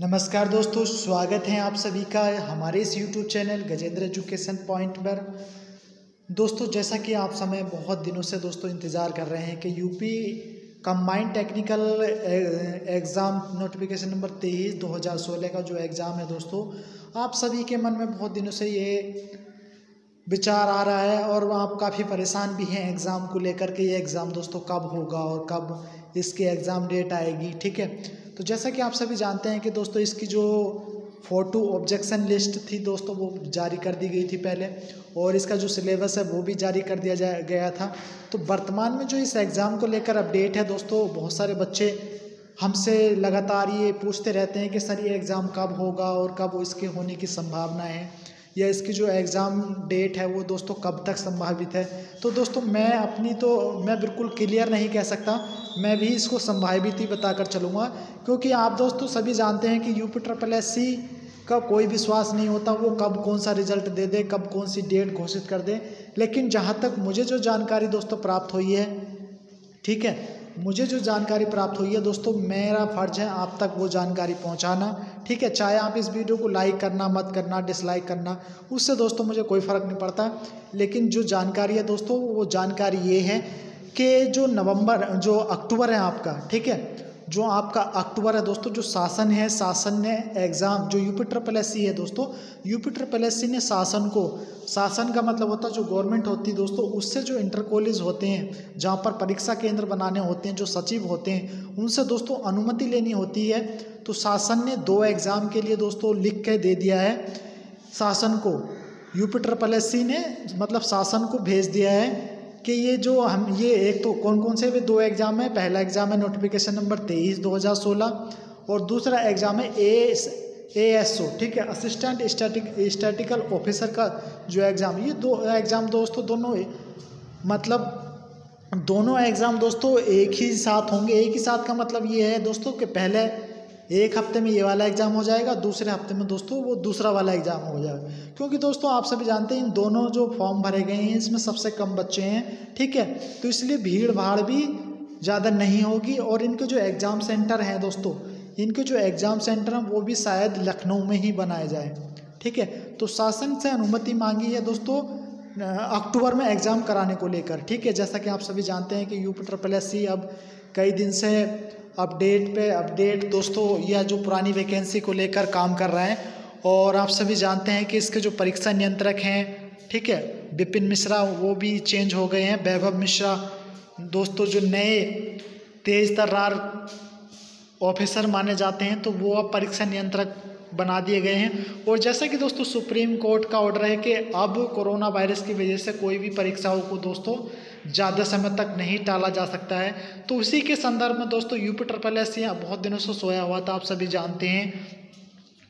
नमस्कार दोस्तों, स्वागत है आप सभी का हमारे इस YouTube channel Gajendra education point पर। दोस्तों, जैसा कि आप समय बहुत दिनों से दोस्तों इंतज़ार कर रहे हैं कि UP combined technical exam notification number तेईस दो हज़ार सोलह का जो एग्ज़ाम है दोस्तों, आप सभी के मन में बहुत दिनों से ये विचार आ रहा है और आप काफ़ी परेशान भी हैं एग्ज़ाम को लेकर के ये एग्ज़ाम दोस्तों कब होगा और कब इसकी एग्ज़ाम डेट आएगी, ठीक है? तो जैसा कि आप सभी जानते हैं कि दोस्तों इसकी जो फ़ोटो ऑब्जेक्शन लिस्ट थी दोस्तों वो जारी कर दी गई थी पहले और इसका जो सिलेबस है वो भी जारी कर दिया जा गया था। तो वर्तमान में जो इस एग्ज़ाम को लेकर अपडेट है दोस्तों, बहुत सारे बच्चे हमसे लगातार ये पूछते रहते हैं कि सर ये एग्ज़ाम कब होगा और कब इसके होने की संभावना है। या इसकी जो एग्ज़ाम डेट है वो दोस्तों कब तक संभावित है? तो दोस्तों मैं अपनी तो मैं बिल्कुल क्लियर नहीं कह सकता। मैं भी इसको संभावित ही बताकर चलूँगा। क्योंकि आप दोस्तों सभी जानते हैं कि यूपी ट्रिपल एस सी का कोई विश्वास नहीं होता वो कब कौन सा रिज़ल्ट दे दे, कब कौन सी डेट घोषित कर दे। लेकिन जहाँ तक मुझे जो जानकारी दोस्तों प्राप्त हुई है, ठीक है? मुझे जो जानकारी प्राप्त हुई है दोस्तों, मेरा फ़र्ज़ है आप तक वो जानकारी पहुंचाना। ठीक है, चाहे आप इस वीडियो को लाइक करना, मत करना डिसलाइक करना, उससे दोस्तों मुझे कोई फ़र्क नहीं पड़ता। लेकिन जो जानकारी है दोस्तों, वो जानकारी ये है कि जो नवंबर, जो अक्टूबर है आपका, ठीक है? जो आपका अक्टूबर है दोस्तों, जो शासन है, शासन ने एग्ज़ाम जो यूपी ट्रिपल एस है दोस्तों यूपी ट्रिपल एस ने शासन को, शासन का मतलब होता है जो गवर्नमेंट होती है दोस्तों, उससे जो इंटर कॉलेज होते हैं, जहाँ पर परीक्षा केंद्र बनाने होते हैं, जो सचिव होते हैं, उनसे दोस्तों अनुमति लेनी होती है तो शासन ने दो एग्ज़ाम के लिए दोस्तों लिख के दे दिया है। शासन को यूपी ट्रिपल एस सी ने मतलब शासन को भेज दिया है कि ये जो हम, ये एक तो कौन कौन से भी दो एग्ज़ाम है। पहला एग्ज़ाम है नोटिफिकेशन नंबर तेईस, दो हज़ार सोलह और दूसरा एग्ज़ाम है ए ए एस ओ ठीक है? असिस्टेंट स्टैटिक स्टैटिकल ऑफिसर का जो एग्ज़ाम, ये दो एग्ज़ाम दोस्तों दोनों मतलब दोनों एग्ज़ाम दोस्तों एक ही साथ होंगे। एक ही साथ का मतलब ये है दोस्तों कि पहले एक हफ़्ते में ये वाला एग्ज़ाम हो जाएगा, दूसरे हफ़्ते में दोस्तों वो दूसरा वाला एग्ज़ाम हो जाएगा। क्योंकि दोस्तों आप सभी जानते हैं इन दोनों जो फॉर्म भरे गए हैं, इसमें सबसे कम बच्चे हैं, ठीक है? तो इसलिए भीड़ भाड़ भी ज़्यादा नहीं होगी और इनके जो एग्ज़ाम सेंटर हैं दोस्तों, इनके जो एग्ज़ाम सेंटर हैं वो भी शायद लखनऊ में ही बनाए जाए, ठीक है? तो शासन से अनुमति मांगी है दोस्तों अक्टूबर में एग्ज़ाम कराने को लेकर, ठीक है? जैसा कि आप सभी जानते हैं कि यूपी ट्रिपल एस सी अब कई दिन से अपडेट पे, अपडेट, दोस्तों यह जो पुरानी वैकेंसी को लेकर काम कर रहे हैं। और आप सभी जानते हैं कि इसके जो परीक्षा नियंत्रक हैं, ठीक है? विपिन मिश्रा, वो भी चेंज हो गए हैं। वैभव मिश्रा, दोस्तों, जो नए तेज तर्रार ऑफिसर माने जाते हैं तो वो अब परीक्षा नियंत्रक बना दिए गए हैं। और जैसा कि दोस्तों, सुप्रीम कोर्ट का ऑर्डर है कि अब कोरोना वायरस की वजह से कोई भी परीक्षाओं को दोस्तों, ज़्यादा समय तक नहीं टाला जा सकता है। तो उसी के संदर्भ में दोस्तों यूपी ट्रिपल एस बहुत दिनों से सोया हुआ था, आप सभी जानते हैं।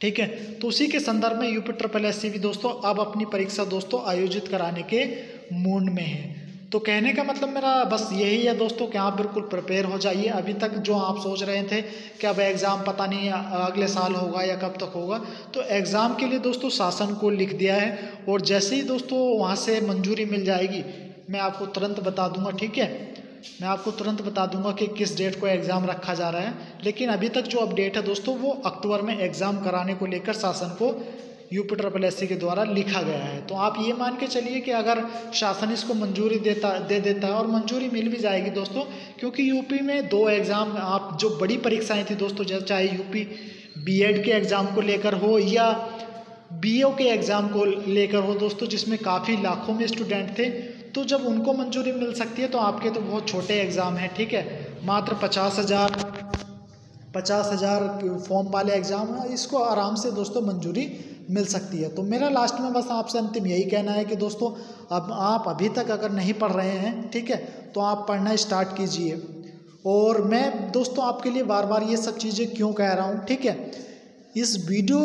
ठीक है तो उसी के संदर्भ में यूपी ट्रिपल एस भी दोस्तों, अब अपनी परीक्षा दोस्तों आयोजित कराने के मूड में है। तो कहने का मतलब मेरा बस यही है दोस्तों कि आप बिल्कुल प्रिपेयर हो जाइए। अभी तक जो आप सोच रहे थे कि अब एग्ज़ाम पता नहीं अगले साल होगा या कब तक होगा तो एग्ज़ाम के लिए दोस्तों शासन को लिख दिया है और जैसे ही दोस्तों वहाँ से मंजूरी मिल जाएगी, मैं आपको तुरंत बता दूँगा, ठीक है? मैं आपको तुरंत बता दूँगा कि किस डेट को एग्ज़ाम रखा जा रहा है। लेकिन अभी तक जो अपडेट है दोस्तों, वो अक्टूबर में एग्ज़ाम कराने को लेकर शासन को यूपी ट्रिपल एस के द्वारा लिखा गया है। तो आप ये मान के चलिए कि अगर शासन इसको मंजूरी देता, दे देता है और मंजूरी मिल भी जाएगी दोस्तों, क्योंकि यूपी में दो एग्ज़ाम आप जो बड़ी परीक्षाएँ थी दोस्तों चाहे यूपी बीएड के एग्ज़ाम को लेकर हो या बी के एग्ज़ाम को लेकर हो दोस्तों, जिसमें काफ़ी लाखों में स्टूडेंट थे तो जब उनको मंजूरी मिल सकती है तो आपके तो बहुत छोटे एग्ज़ाम हैं, ठीक है? मात्र पचास हज़ार पचास हज़ार फॉर्म वाले एग्ज़ाम इसको आराम से दोस्तों मंजूरी मिल सकती है। तो मेरा लास्ट में बस आपसे अंतिम यही कहना है कि दोस्तों, अब आप अभी तक अगर नहीं पढ़ रहे हैं, ठीक है तो आप पढ़ना स्टार्ट कीजिए। और मैं दोस्तों आपके लिए बार बार ये सब चीज़ें क्यों कह रहा हूँ, ठीक है, इस वीडियो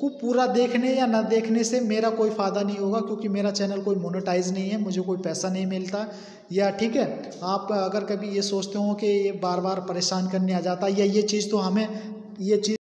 को पूरा देखने या ना देखने से मेरा कोई फ़ायदा नहीं होगा, क्योंकि मेरा चैनल कोई मोनेटाइज नहीं है, मुझे कोई पैसा नहीं मिलता, या ठीक है, आप अगर कभी ये सोचते हो कि ये बार बार परेशान करने आ जाता या ये चीज़ तो हमें, ये चीज़